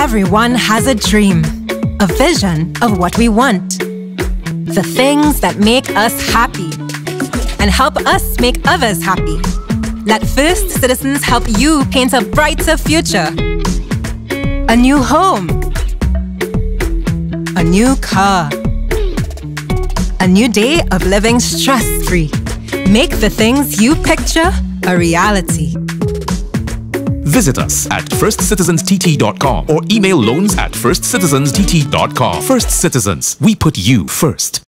Everyone has a dream, a vision of what we want. The things that make us happy and help us make others happy. Let First Citizens help you paint a brighter future. A new home. A new car. A new day of living stress free. Make the things you picture a reality. Visit us at firstcitizenstt.com or email loans at firstcitizenstt.com. First Citizens, we put you first.